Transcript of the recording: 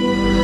Bye.